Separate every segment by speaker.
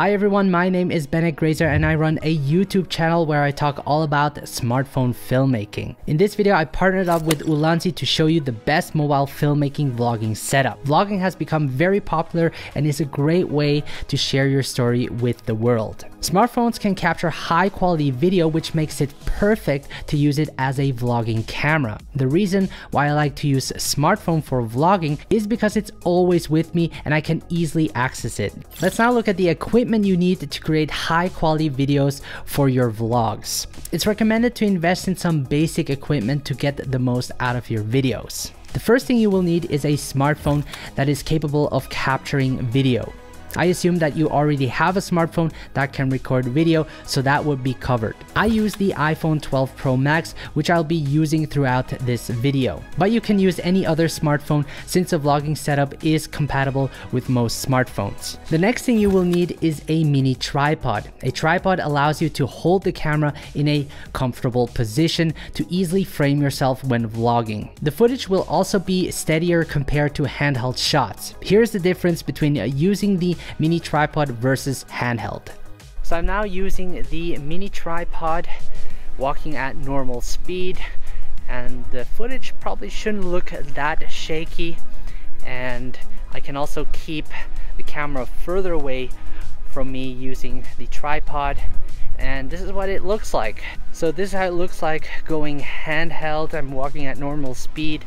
Speaker 1: Hi everyone, my name is Benett Graezer and I run a YouTube channel where I talk all about smartphone filmmaking. In this video, I partnered up with Ulanzi to show you the best mobile filmmaking vlogging setup. Vlogging has become very popular and is a great way to share your story with the world. Smartphones can capture high quality video which makes it perfect to use it as a vlogging camera. The reason why I like to use a smartphone for vlogging is because it's always with me and I can easily access it. Let's now look at the equipment you need to create high quality videos for your vlogs. It's recommended to invest in some basic equipment to get the most out of your videos. The first thing you will need is a smartphone that is capable of capturing video. I assume that you already have a smartphone that can record video, so that would be covered. I use the iPhone 12 Pro Max, which I'll be using throughout this video. But you can use any other smartphone since the vlogging setup is compatible with most smartphones. The next thing you will need is a mini tripod. A tripod allows you to hold the camera in a comfortable position to easily frame yourself when vlogging. The footage will also be steadier compared to handheld shots. Here's the difference between using the mini tripod versus handheld. So I'm now using the mini tripod walking at normal speed and the footage probably shouldn't look that shaky and I can also keep the camera further away from me using the tripod and this is what it looks like so this is how it looks like going handheld I'm walking at normal speed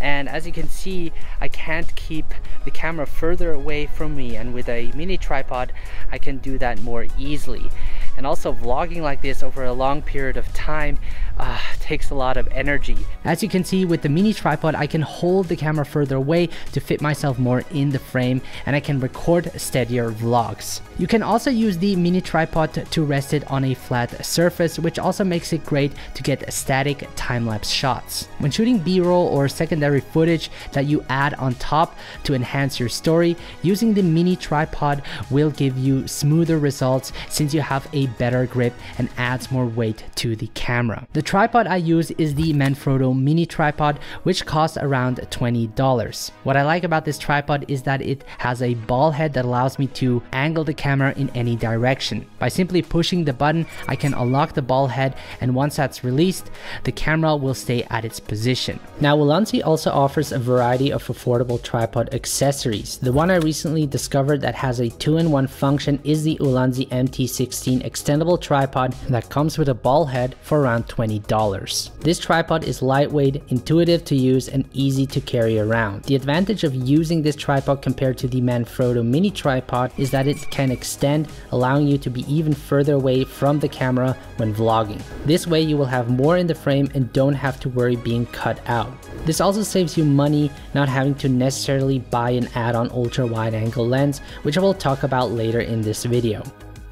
Speaker 1: and as you can see I can't keep the camera further away from me. And with a mini tripod I can do that more easily. And also vlogging like this over a long period of time uh, takes a lot of energy. As you can see with the mini tripod, I can hold the camera further away to fit myself more in the frame and I can record steadier vlogs. You can also use the mini tripod to rest it on a flat surface, which also makes it great to get static time-lapse shots. When shooting b-roll or secondary footage that you add on top to enhance your story, using the mini tripod will give you smoother results since you have a better grip and adds more weight to the camera. The tripod I use is the Manfrotto mini tripod which costs around $20. What I like about this tripod is that it has a ball head that allows me to angle the camera in any direction. By simply pushing the button I can unlock the ball head and once that's released the camera will stay at its position. Now Ulanzi also offers a variety of affordable tripod accessories. The one I recently discovered that has a 2-in-1 function is the Ulanzi MT16 extendable tripod that comes with a ball head for around $20. This tripod is lightweight, intuitive to use, and easy to carry around. The advantage of using this tripod compared to the Manfrotto mini tripod is that it can extend, allowing you to be even further away from the camera when vlogging. This way you will have more in the frame and don't have to worry being cut out. This also saves you money not having to necessarily buy an add-on ultra wide angle lens, which I will talk about later in this video.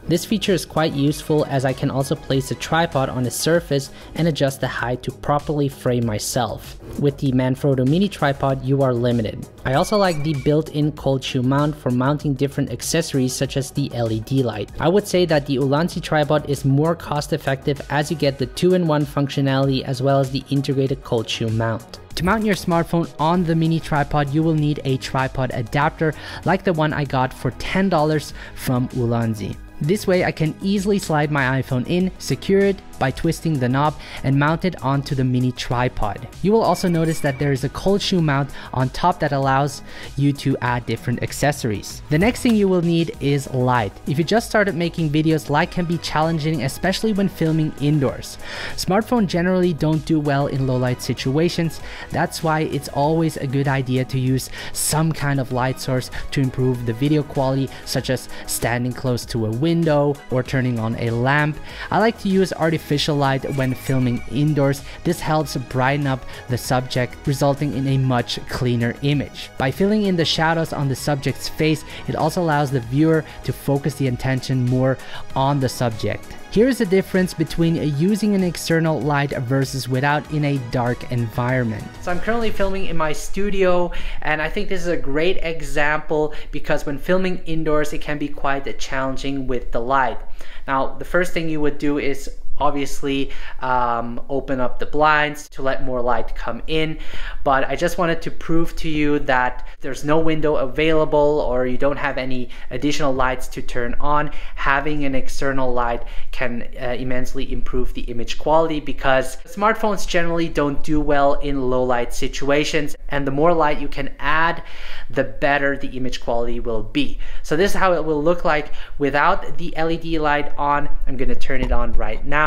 Speaker 1: This feature is quite useful as I can also place a tripod on a surface and adjust the height to properly frame myself. With the Manfrotto mini tripod, you are limited. I also like the built-in cold shoe mount for mounting different accessories such as the LED light. I would say that the Ulanzi tripod is more cost effective as you get the 2-in-1 functionality as well as the integrated cold shoe mount. To mount your smartphone on the mini tripod, you will need a tripod adapter like the one I got for $10 from Ulanzi. This way I can easily slide my iPhone in, secure it by twisting the knob and mount it onto the mini tripod. You will also notice that there is a cold shoe mount on top that allows you to add different accessories. The next thing you will need is light. If you just started making videos, light can be challenging, especially when filming indoors. Smartphones generally don't do well in low light situations. That's why it's always a good idea to use some kind of light source to improve the video quality, such as standing close to a window or turning on a lamp. I like to use artificial artificial light when filming indoors. This helps brighten up the subject, resulting in a much cleaner image. By filling in the shadows on the subject's face, it also allows the viewer to focus the attention more on the subject. Here's the difference between using an external light versus without in a dark environment. So I'm currently filming in my studio and I think this is a great example because when filming indoors it can be quite challenging with the light. Now the first thing you would do is obviously um, open up the blinds to let more light come in. But I just wanted to prove to you that there's no window available or you don't have any additional lights to turn on. Having an external light can uh, immensely improve the image quality because smartphones generally don't do well in low light situations. And the more light you can add, the better the image quality will be. So this is how it will look like without the LED light on. I'm gonna turn it on right now.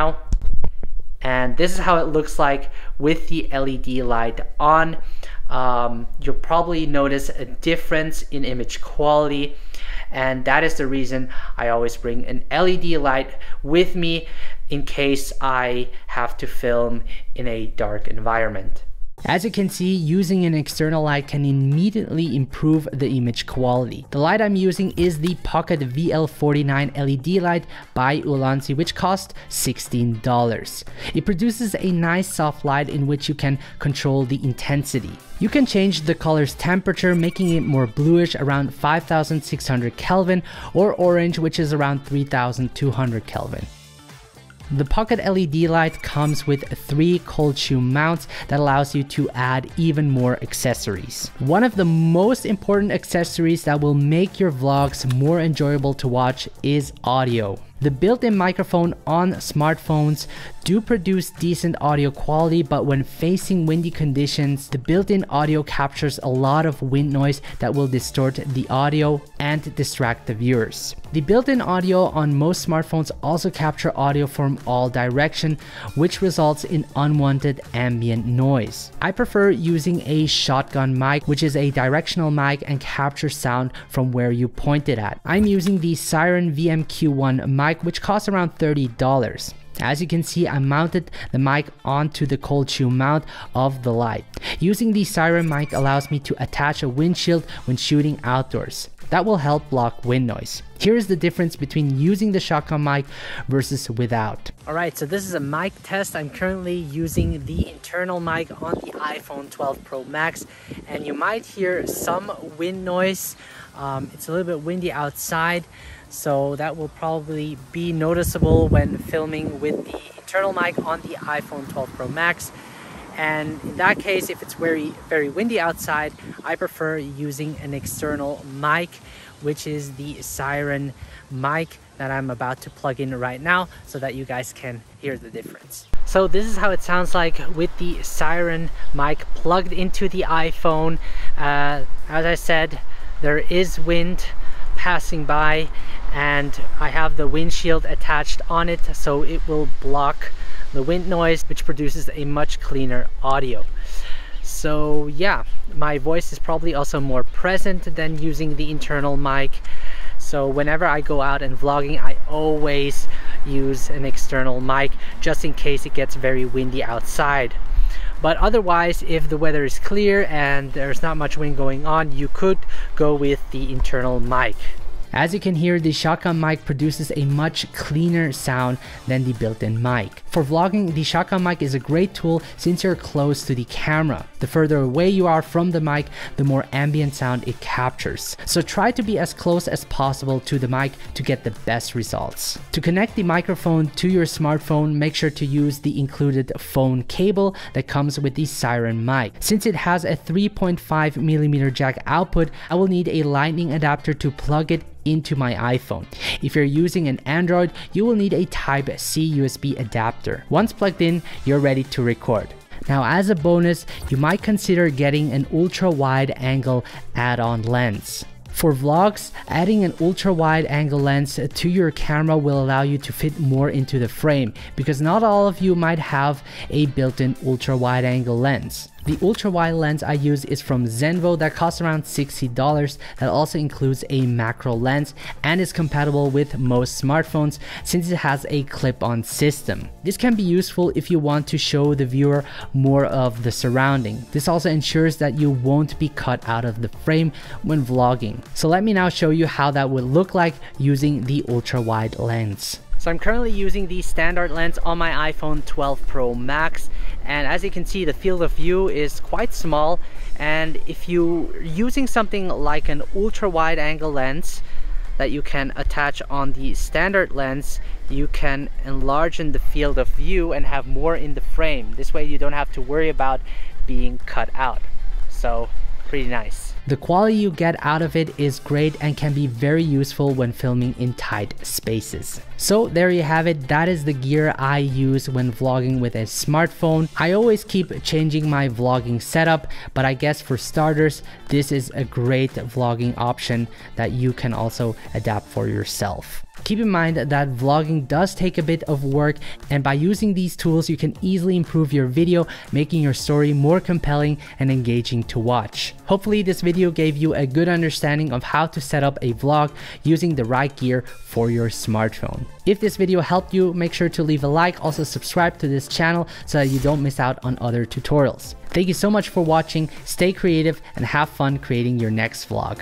Speaker 1: And this is how it looks like with the LED light on. Um, you'll probably notice a difference in image quality and that is the reason I always bring an LED light with me in case I have to film in a dark environment. As you can see, using an external light can immediately improve the image quality. The light I'm using is the Pocket VL49 LED light by Ulanzi which cost $16. It produces a nice soft light in which you can control the intensity. You can change the color's temperature making it more bluish around 5600 Kelvin or orange which is around 3200 Kelvin. The Pocket LED light comes with three cold shoe mounts that allows you to add even more accessories. One of the most important accessories that will make your vlogs more enjoyable to watch is audio. The built-in microphone on smartphones do produce decent audio quality, but when facing windy conditions, the built-in audio captures a lot of wind noise that will distort the audio and distract the viewers. The built-in audio on most smartphones also capture audio from all direction, which results in unwanted ambient noise. I prefer using a shotgun mic, which is a directional mic and captures sound from where you point it at. I'm using the Sairen VMQ1 mic mic which costs around $30. As you can see, I mounted the mic onto the cold shoe mount of the light. Using the Sairen mic allows me to attach a windshield when shooting outdoors. That will help block wind noise. Here is the difference between using the shotgun mic versus without. Alright, so this is a mic test. I'm currently using the internal mic on the iPhone 12 Pro Max and you might hear some wind noise. Um, it's a little bit windy outside so that will probably be noticeable when filming with the internal mic on the iPhone 12 Pro Max and in that case if it's very very windy outside I prefer using an external mic which is the Sairen mic that I'm about to plug in right now so that you guys can hear the difference. So this is how it sounds like with the Sairen mic plugged into the iPhone. Uh, as I said, there is wind passing by and I have the windshield attached on it so it will block the wind noise which produces a much cleaner audio. So yeah my voice is probably also more present than using the internal mic. So whenever I go out and vlogging I always use an external mic just in case it gets very windy outside but otherwise if the weather is clear and there's not much wind going on you could go with the internal mic as you can hear, the shotgun mic produces a much cleaner sound than the built-in mic. For vlogging, the shotgun mic is a great tool since you're close to the camera. The further away you are from the mic, the more ambient sound it captures. So try to be as close as possible to the mic to get the best results. To connect the microphone to your smartphone, make sure to use the included phone cable that comes with the Sairen mic. Since it has a 3.5mm jack output, I will need a lightning adapter to plug it into my iPhone. If you're using an Android, you will need a Type-C USB adapter. Once plugged in, you're ready to record. Now as a bonus, you might consider getting an ultra wide angle add-on lens. For vlogs, adding an ultra wide angle lens to your camera will allow you to fit more into the frame because not all of you might have a built-in ultra wide angle lens. The ultra wide lens I use is from Xenvo that costs around $60 that also includes a macro lens and is compatible with most smartphones since it has a clip-on system. This can be useful if you want to show the viewer more of the surrounding. This also ensures that you won't be cut out of the frame when vlogging. So let me now show you how that would look like using the ultra wide lens. So I'm currently using the standard lens on my iPhone 12 Pro Max and as you can see the field of view is quite small and if you're using something like an ultra wide angle lens that you can attach on the standard lens, you can enlarge in the field of view and have more in the frame. This way you don't have to worry about being cut out. So pretty nice. The quality you get out of it is great and can be very useful when filming in tight spaces. So there you have it, that is the gear I use when vlogging with a smartphone. I always keep changing my vlogging setup, but I guess for starters, this is a great vlogging option that you can also adapt for yourself. Keep in mind that vlogging does take a bit of work and by using these tools you can easily improve your video making your story more compelling and engaging to watch. Hopefully this video gave you a good understanding of how to set up a vlog using the right gear for your smartphone. If this video helped you, make sure to leave a like, also subscribe to this channel so that you don't miss out on other tutorials. Thank you so much for watching, stay creative and have fun creating your next vlog.